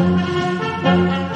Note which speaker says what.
Speaker 1: Música